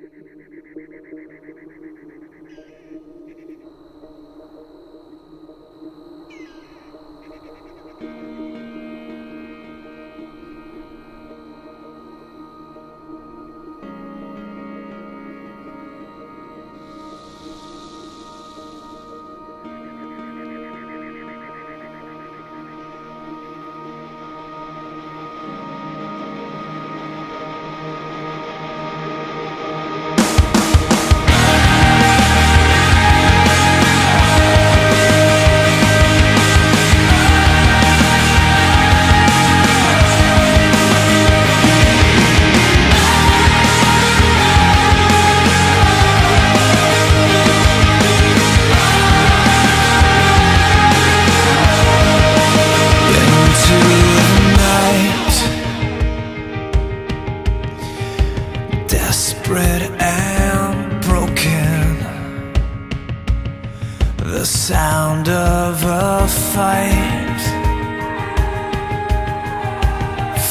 the night. Desperate and broken. The sound of a fight.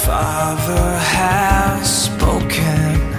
Father has spoken.